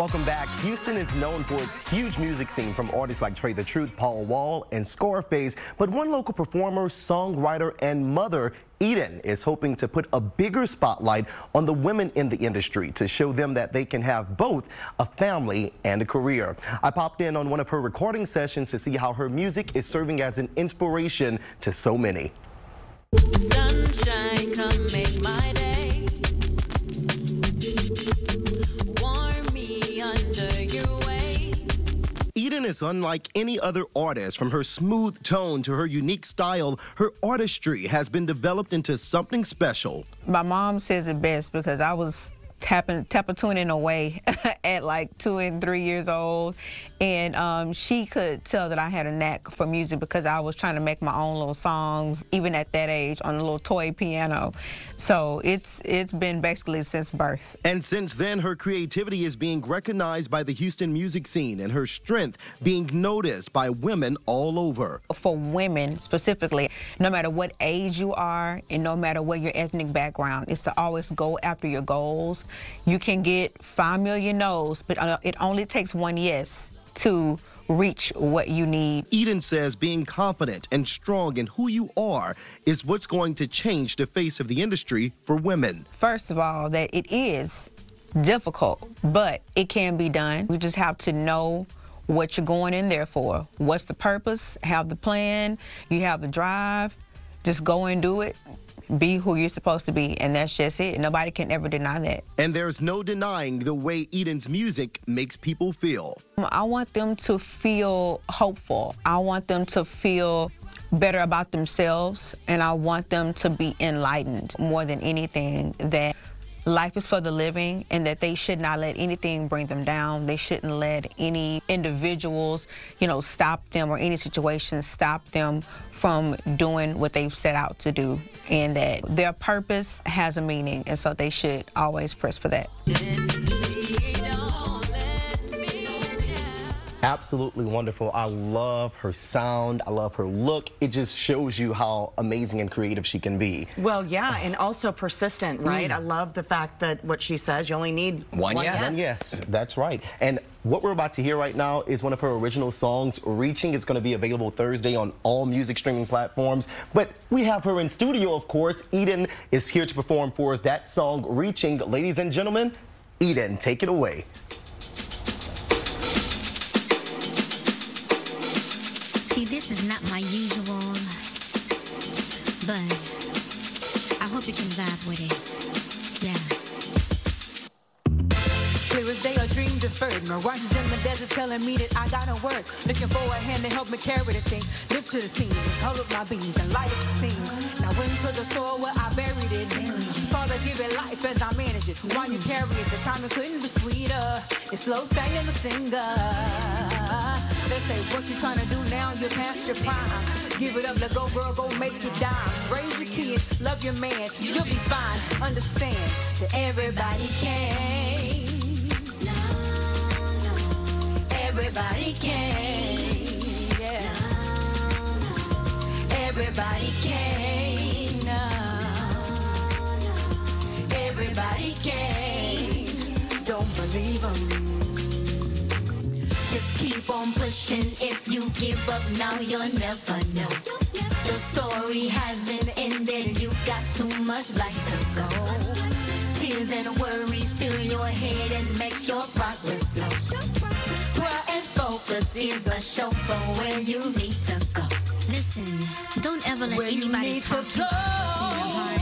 Welcome back. Houston is known for its huge music scene from artists like Trae tha Truth, Paul Wall, and Scarface. But one local performer, songwriter, and mother, Eydn, is hoping to put a bigger spotlight on the women in the industry to show them that they can have both a family and a career. I popped in on one of her recording sessions to see how her music is serving as an inspiration to so many. Sunshine, Is unlike any other artist. From her smooth tone to her unique style, her artistry has been developed into something special. My mom says it best because I was tapping tuning away at like two and three years old. And um, she could tell that I had a knack for music because I was trying to make my own little songs even at that age on a little toy piano. So it's it's been basically since birth. And since then her creativity is being recognized by the Houston music scene and her strength being noticed by women all over. For women specifically no matter what age you are and no matter what your ethnic background is to always go after your goals you can get 5 million no's, but uh, it only takes one yes to reach what you need. Eydn says being confident and strong in who you are is what's going to change the face of the industry for women. First of all, that it is difficult, but it can be done. We just have to know what you're going in there for. What's the purpose? Have the plan. You have the drive. Just go and do it be who you're supposed to be, and that's just it. Nobody can ever deny that. And there's no denying the way Eydn's music makes people feel. I want them to feel hopeful. I want them to feel better about themselves, and I want them to be enlightened more than anything that life is for the living and that they should not let anything bring them down. They shouldn't let any individuals, you know, stop them or any situation stop them from doing what they've set out to do and that their purpose has a meaning and so they should always press for that. Absolutely wonderful. I love her sound. I love her look. It just shows you how amazing and creative she can be. Well, yeah, and also persistent, right? Mm. I love the fact that what she says, you only need one, one yes. One yes, that's right. And what we're about to hear right now is one of her original songs, Reaching. It's going to be available Thursday on all music streaming platforms. But we have her in studio, of course. Eydn is here to perform for us that song, Reaching. Ladies and gentlemen, Eydn, take it away. See, this is not my usual, but I hope you can vibe with it. Yeah. Clear as day, a dream deferred. Mirages in the desert telling me that I gotta work. Looking for a hand to help me carry the thing. Lift to the scene, up my beans and light up the scene. Now into the soil where I buried it. Father, give it life as I manage it. While you carry it, the timing couldn't be sweeter. It's slow singing the singer. They say, what you trying to do now? You're past your prime. Give it up, let go, girl, go make your dimes. Raise your kids, love your man, you'll be fine. Understand that everybody can. Everybody can. Yeah. Everybody can. Everybody can. Don't believe them. Keep on pushing. If you give up now, you'll never know. The story hasn't ended. You've got too much life to go. Tears and worry fill your head and make your progress slow. Swear and focus is a show for where you need to go. Listen, don't ever let where anybody talk you.